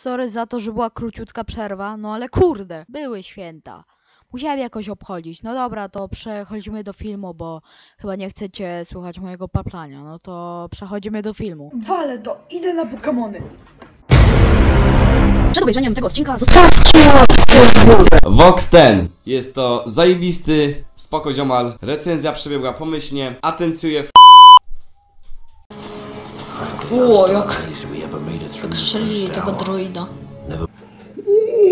Sorry za to, że była króciutka przerwa, no ale kurde, były święta. Musiałem jakoś obchodzić. No dobra, to przechodzimy do filmu, bo chyba nie chcecie słuchać mojego paplania. No to przechodzimy do filmu. Wale to, idę na Pokemony. Przed obejrzeniem tego odcinka Vox ten jest to zajebisty, spoko ziomal, recenzja przebiegła pomyślnie, atencjuję w O, jak strzelili tego droida.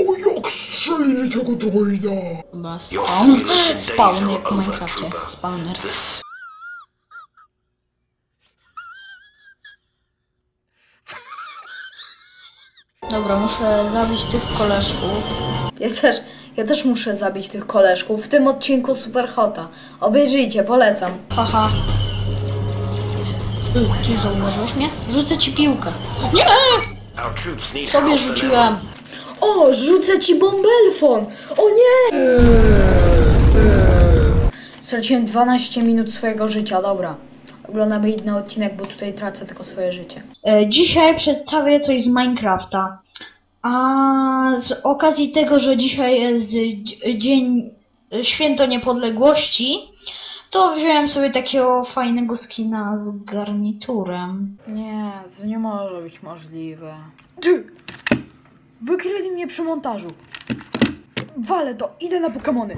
O, jak strzelili tego droida. Chyba spawn. Spawn jak w Minecrafcie. Spawner. Dobra, muszę zabić tych koleżków. Ja też, ja też muszę zabić tych koleżków w tym odcinku Super Hota. Obejrzyjcie, polecam. Haha. Ty, ty zauważyłeś mnie? Rzucę ci piłkę. Nie! Sobie rzuciłem. O, rzucę ci bąbelfon! O nie! Straciłem 12 minut swojego życia, dobra. Oglądamy inny odcinek, bo tutaj tracę tylko swoje życie. E, Dzisiaj przedstawię coś z Minecrafta. A z okazji tego, że dzisiaj jest dzi- dzień święto niepodległości, to wziąłem sobie takiego fajnego skina z garniturem. Nie, to nie może być możliwe. Ty! Wykryli mnie przy montażu. Wale to, idę na Pokemony.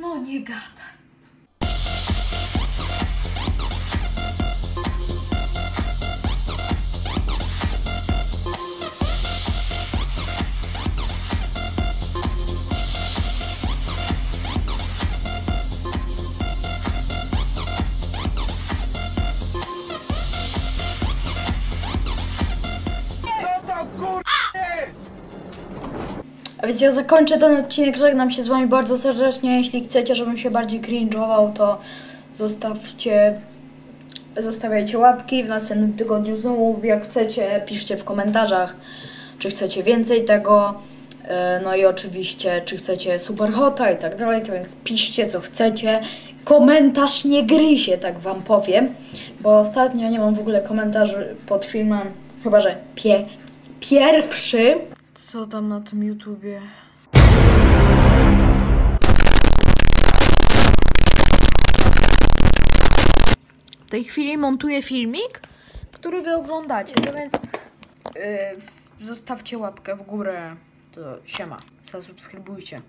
No nie gadaj. A więc ja zakończę ten odcinek, żegnam się z wami bardzo serdecznie. Jeśli chcecie, żebym się bardziej cringe'ował, to zostawcie, zostawiajcie łapki. W następnym tygodniu znowu, jak chcecie, piszcie w komentarzach, czy chcecie więcej tego. E, No i oczywiście, czy chcecie super hota i tak dalej, to więc piszcie co chcecie. Komentarz nie gryzie, tak wam powiem, bo ostatnio nie mam w ogóle komentarzy pod filmem, chyba że pie, pierwszy. Co tam na tym YouTubie? W tej chwili montuję filmik, który wy oglądacie, no więc yy, zostawcie łapkę w górę. To siema, zasubskrybujcie.